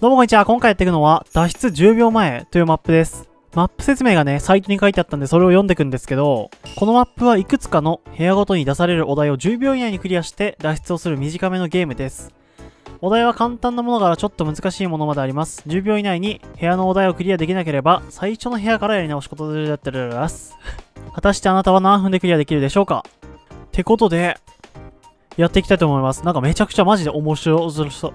どうもこんにちは。今回やっていくのは、脱出10秒前というマップです。マップ説明がね、サイトに書いてあったんで、それを読んでいくんですけど、このマップはいくつかの部屋ごとに出されるお題を10秒以内にクリアして脱出をする短めのゲームです。お題は簡単なものからちょっと難しいものまであります。10秒以内に部屋のお題をクリアできなければ、最初の部屋からやり直すことでやってるます。果たしてあなたは何分でクリアできるでしょうか？ってことで、やっていきたいと思います。なんかめちゃくちゃマジで面白そう。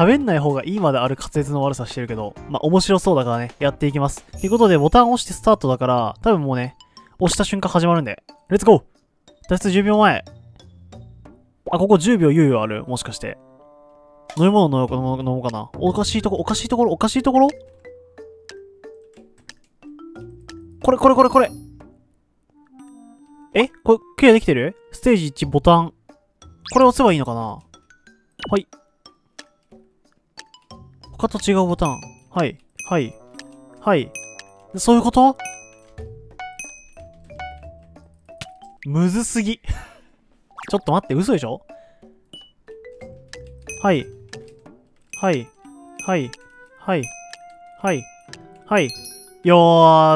喋んない方がいいまである滑舌の悪さしてるけど、まあ面白そうだからね、やっていきます。ということで、ボタン押してスタートだから、多分もうね、押した瞬間始まるんで、レッツゴー脱出10秒前。あ、ここ10秒猶予あるもしかして。飲み物飲もう飲もうかな。おかしいとこ、おかしいところ、おかしいところ?これこれこれこれ。え?これ、クリアできてる?ステージ1ボタン。これ押せばいいのかな?はい。他と違うボタン。はい。はい。はい。そういうこと？むずすぎ。ちょっと待って、嘘でしょ？はい。はい。はい。はい。はい。はい。よ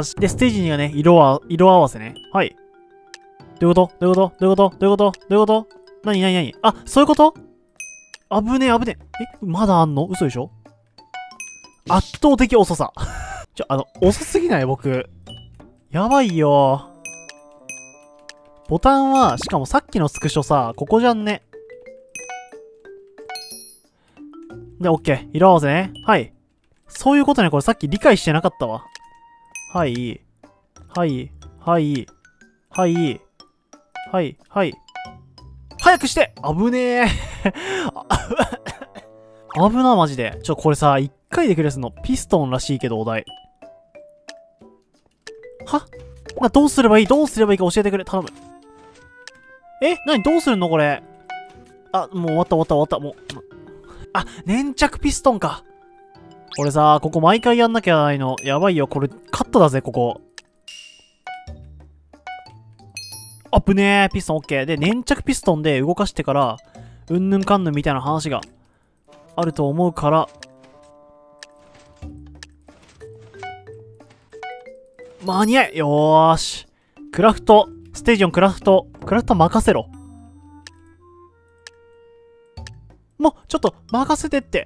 ーし。で、ステージにはね、色は、色合わせね。はい。どういうこと？どういうこと？どういうこと？どういうこと？どういうこと？なになになにあ、そういうこと？危ねえ、危ねえ。え、まだあんの？嘘でしょ？圧倒的遅さ。ちょ、あの、遅すぎない？僕。やばいよ。ボタンは、しかもさっきのスクショさ、ここじゃんね。で、オッケー。色合わせね。はい。そういうことね。これさっき理解してなかったわ。はい。はい。はい。はい。はい。はい。早くして危ねえ。危な、マジで。ちょ、これさ、一回でクリアするの、ピストンらしいけど、お題。は？な、どうすればいい？どうすればいいか教えてくれ。頼む。え？なにどうするの？これ。あ、もう終わった終わった終わった。もう。あ、粘着ピストンか。これさ、ここ毎回やんなきゃないの。やばいよ。これ、カットだぜ、ここ。あぶねー。ピストンオッケー。で、粘着ピストンで動かしてから、うんぬんかんぬんみたいな話があると思うから、間に合えよーし。クラフト、ステージ4クラフト、クラフト任せろ。もう、ちょっと、任せてって。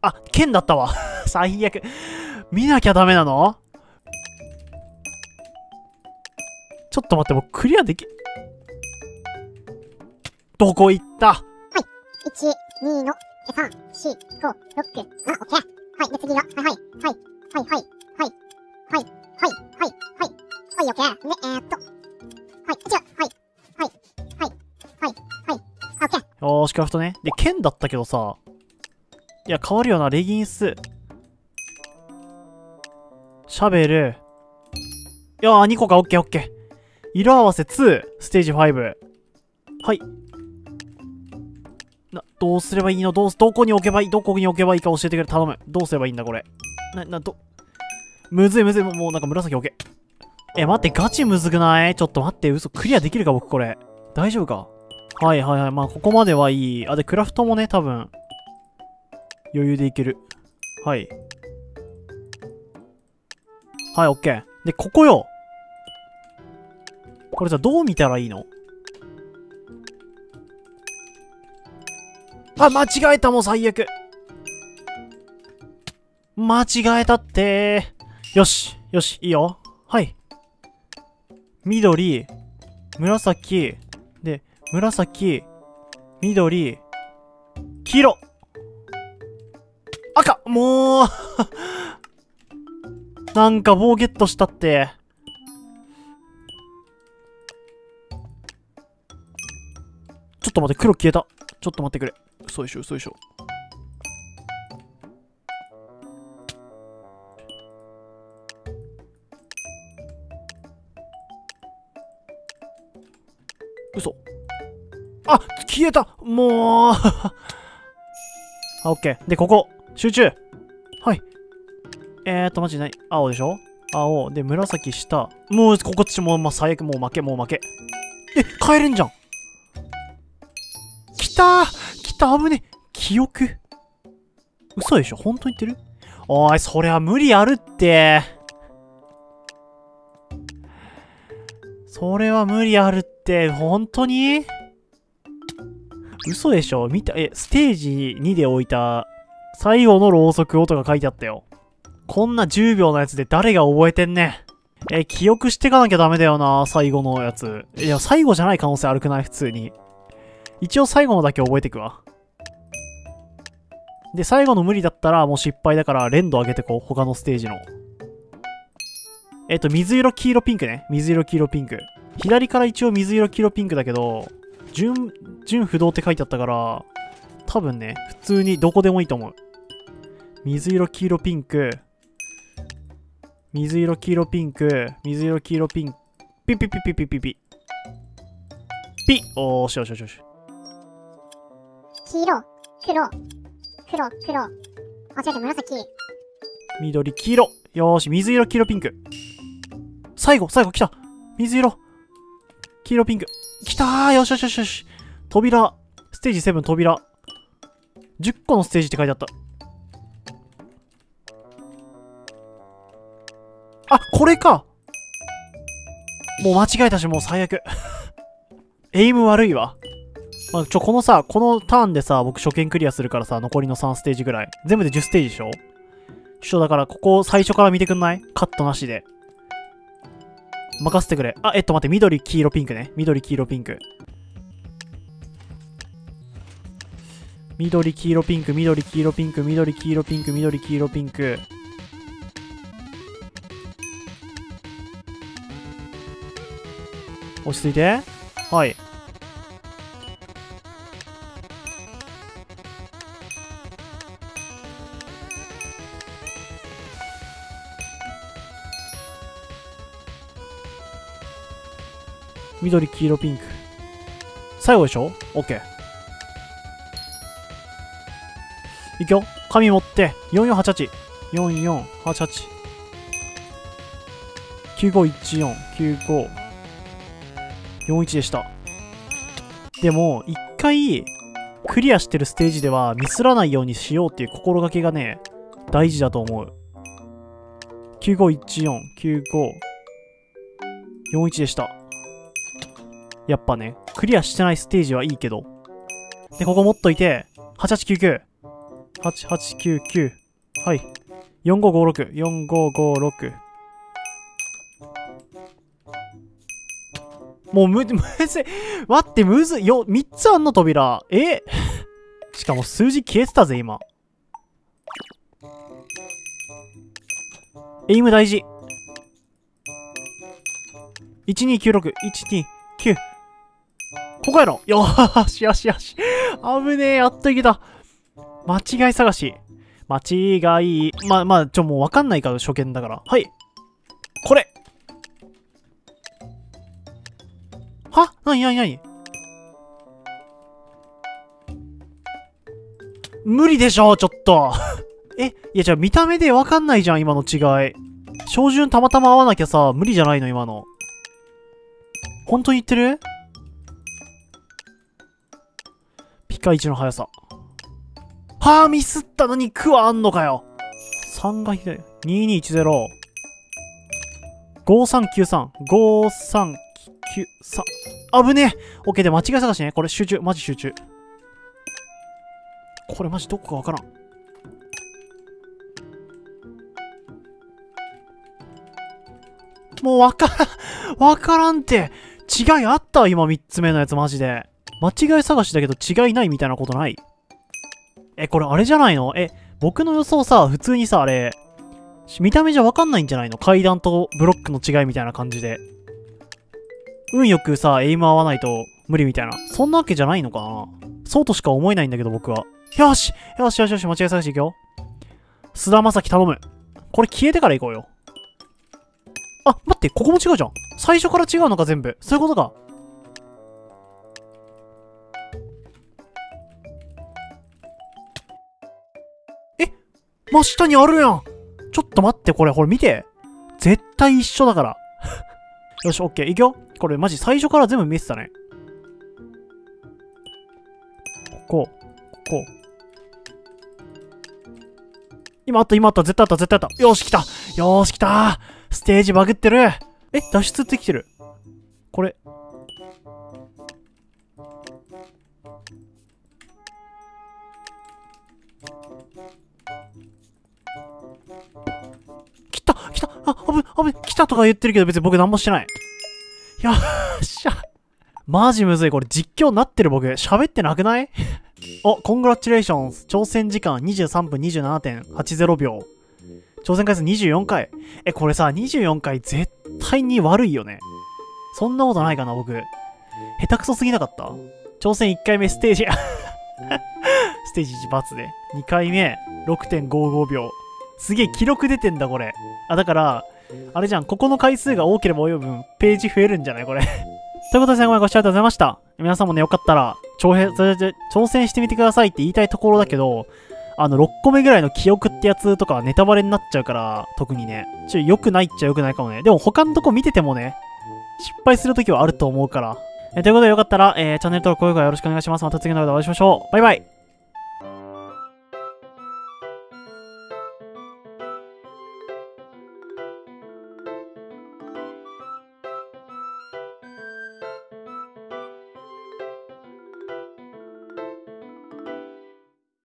あ、剣だったわ。最悪。見なきゃダメなの？ちょっと待って、もうクリアでき、どこ行った？はい。1、2の、3、4、5、6、7、OK。はい。で、次が、はいはい。はい。はいはい。はい。はい。はい。はい。はい。はい、OK。で、え、っと。はい。はい。はい。はい。はい。はい。OK。よーし、クラフトね。で、剣だったけどさ。いや、変わるよな。レギンス。シャベル。いやー、2個か。OK、ケー。色合わせ2。ステージ5。はい。どうすればいいの？どう、どこに置けばいい？どこに置けばいいか教えてくれ。頼む。どうすればいいんだ、これ。な、な、ど、むずいむずい。もうもうなんか紫置け。え、待って、ガチむずくない？ちょっと待って、嘘。クリアできるか、僕これ。大丈夫か？はいはいはい。まあ、ここまではいい。あ、で、クラフトもね、多分、余裕でいける。はい。はい、オッケー。で、ここよ。これさ、どう見たらいいの？あ、間違えたもう最悪。間違えたってよし、よし、いいよ。はい。緑、紫、で、紫、緑、黄色赤もう なんか棒ゲットしたって。ちょっと待って、黒消えた。ちょっと待ってくれ。嘘でしょ、嘘でしょ。嘘。あ消えたもうあ、オッケー。で、ここ。集中はい。えーっと、マジない。青でしょ？青。で、紫下。もう、ここっちも、まあ、最悪。もう負け、もう負け。え、帰れんじゃんきた来た危ね記憶嘘でしょ？本当に言ってる？おい、それは無理あるって。それは無理あるって、本当に？嘘でしょ？見た、え、ステージ2で置いた最後のろうそく音が書いてあったよ。こんな10秒のやつで誰が覚えてんねんえ、記憶してかなきゃダメだよな、最後のやつ。いや、最後じゃない可能性あるくない？普通に。一応最後のだけ覚えてくわ。で、最後の無理だったらもう失敗だから連動上げてこう。他のステージの。えっと、水色、黄色、ピンクね。水色、黄色、ピンク。左から一応水色、黄色、ピンクだけど、順、順不動って書いてあったから、多分ね、普通にどこでもいいと思う。水色、黄色、ピンク。水色、黄色、ピンク。水色、黄色、ピンク。ピピピピピピピ。ピおーしよしよしよし。黄色、黒、黒、黒。あ、違う違う、紫。緑、黄色。よーし、水色、黄色、ピンク。最後、最後来た。水色。黄色、ピンク。来たーよしよしよしよし。扉。ステージ7扉。10個のステージって書いてあった。あ、これかもう間違えたし、もう最悪。エイム悪いわ。まあ、ちょ、このさ、このターンでさ、僕初見クリアするからさ、残りの3ステージぐらい。全部で10ステージでしょ？ちょ、だから、ここ最初から見てくんない？カットなしで。任せてくれ。あ、えっと待って、緑、黄色、ピンクね。緑、黄色、ピンク。緑、黄色、ピンク、緑、黄色、ピンク、緑、黄色、ピンク、緑、黄色、ピンク。落ち着いて。はい。緑、黄色、ピンク。最後でしょ ?OK。いくよ。紙持って、4488。4488。9514、95。41でした。でも、一回、クリアしてるステージではミスらないようにしようっていう心がけがね、大事だと思う。9514、95、41でした。やっぱね、クリアしてないステージはいいけど。で、ここ持っといて、8899。8899。はい。4556。4556。もうむ、むずい。待って、むずい。よ、3つあんの扉。え？しかも数字消えてたぜ、今。エイム大事。1296、129。ここやろよーしよしよし。危ねえ、やっといけた。間違い探し。間違い。ま、まあ、ちょ、もうわかんないから、初見だから。はい。これは？なになになに無理でしょちょっと え、いや、じゃあ見た目でわかんないじゃん、今の違い。照準たまたま合わなきゃさ、無理じゃないの、今の。本当に言ってる？ピカイチの速さ。はあ、ミスったのにクはあんのかよ。3が左。2210。5393。5393。危ねえ。オッケーで間違い探しね。これ集中。マジ集中。これマジどこかわからん。もうわからん。わからんって。違いあった今3つ目のやつマジで。間違い探しだけど違いないみたいなことない？え、これあれじゃないの？え、僕の予想さ、普通にさ、あれ、見た目じゃわかんないんじゃないの？階段とブロックの違いみたいな感じで。運よくさ、エイム合わないと無理みたいな。そんなわけじゃないのかな？そうとしか思えないんだけど、僕は。よしよしよしよし、間違い探しいくよ。菅田将暉頼む。これ消えてから行こうよ。あ、待って、ここも違うじゃん。最初から違うのか、全部。そういうことか。真下にあるやんちょっと待って、これ、これ見て。絶対一緒だから。よし、オッケー。いくよ。これマジ最初から全部見えてたね。こ、こう。今あった、今あった、絶対あった、絶対あった。よし、来たよーし、来たステージバグってるえ、脱出ってきてる。これ。た来たあ、危、危、来たとか言ってるけど別に僕何もしてない。よっしゃ。マジむずい。これ実況なってる僕。喋ってなくない？お、コングラチュレーション挑戦時間23分27.80秒。挑戦回数24回。え、これさ、24回絶対に悪いよね。そんなことないかな、僕。下手くそすぎなかった？挑戦1回目ステージ ステージ1罰で。2回目、6.55秒。すげえ記録出てんだ、これ。あ、だから、あれじゃん、ここの回数が多ければ多い分、ページ増えるんじゃないこれ ということで最後までご視聴ありがとうございました。皆さんもね、よかったら、挑戦してみてくださいって言いたいところだけど、あの、6個目ぐらいの記憶ってやつとかネタバレになっちゃうから、特にね。ちょ、良くないっちゃ良くないかもね。でも他のとこ見ててもね、失敗するときはあると思うから。えということでよかったら、えー、チャンネル登録、高評価よろしくお願いします。また次の動画でお会いしましょう。バイバイ